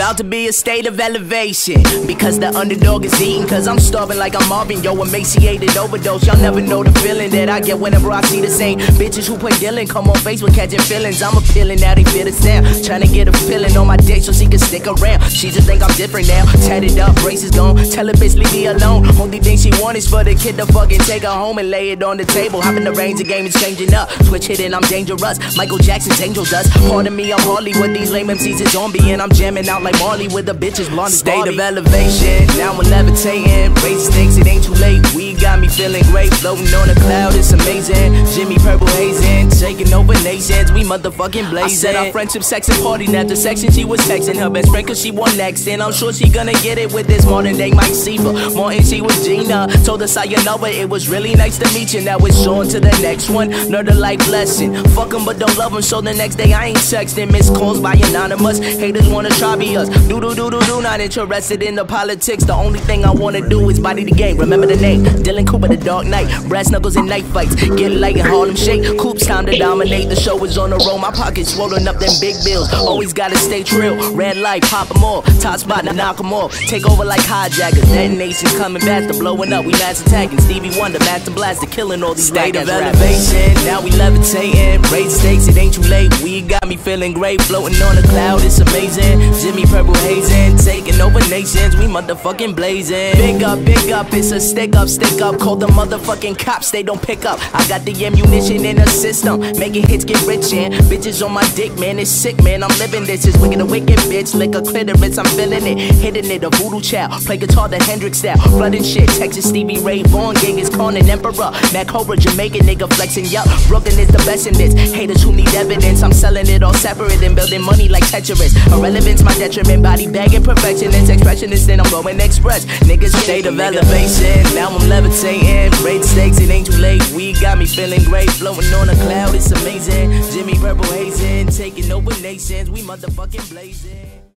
about to be a state of elevation. Because the underdog is eating, cause I'm starving like I'm Marvin, yo, emaciated overdose. Y'all never know the feeling that I get whenever I see the same bitches who play Dillon come on Facebook catching feelings. I'm appealing now, they feel the sound. Trying to get a feeling on my dick so she can stick around. She just think I'm different now. Tatted up, braces gone. Tell her bitch, leave me alone. Only thing she want is for the kid to fucking take her home and lay it on the table. Hop in the range, the game is changing up. Switch hitting, I'm dangerous. Michael Jackson's angel dust. Pardon me, I'm Harley with these lame MCs is zombie. And I'm jamming out like Marley with the bitches blonde State Barbie. of elevation, now I'm levitating. Raise stakes, it ain't too late. We got me feeling great. Floating on a cloud, it's amazing. Jimi Purple hazing, nations. We motherfucking blazing. I said our friendship, sex, and party. The section, she was texting her best friend cause she won next. And I'm sure she gonna get it with this modern day Mike Seaver. Morton, she was Gina. Told us I you know it. It was really nice to meet you. Now it's on to the next one. Nerd a life lesson. Fuck em, but don't love em. So the next day I ain't texting. Missed calls by anonymous. Haters wanna try me us. Do do do do do. Not interested in the politics. The only thing I wanna do is body the game. Remember the name. Dillon Cooper, the Dark Knight. Brass knuckles and night fights. Get light and Harlem shake. Coops time to dominate. The show is on the road. My pockets swollen up them big bills. Always gotta stay trill. Red light, pop 'em off. Top spot to knock 'em off. Take over like hijackers. Detonation coming faster. Blowing up. We mass attacking. Stevie Wonder, Master Blaster. Killing all these State of elevation. Now we levitating. Raise stakes. It ain't too late. We got me feeling great. Floating on a cloud. It's amazing. Jimi Purple hazing. Taking over nations. We motherfucking blazing. Big up, big up. It's a stick up, stick up. Call the motherfucking cops. They don't pick up. I got the ammunition in the system. Making hits get rich and bitches on my dick, man. It's sick, man. I'm living this. It's wicked, a wicked bitch. Lick a clitoris. I'm feeling it. Hitting it. A voodoo child. Play guitar the Hendrix style. Flooding shit. Texas Stevie Ray Vaughan. Gang is calling Emperor. Mac Cobra. Jamaican nigga flexing. Yup. Brooklyn is the best in this. Haters who need evidence. I'm selling it all separate and building money like Tetris. Irrelevance, my detriment. Body bagging perfection. It's expressionist. Then I'm going express. Niggas state of elevation. Now I'm levitating. Raise stakes. It ain't too late. We me feeling great. Floating on a cloud. It's amazing. Jimi Purple hazing. Taking over nations. We motherfucking blazing.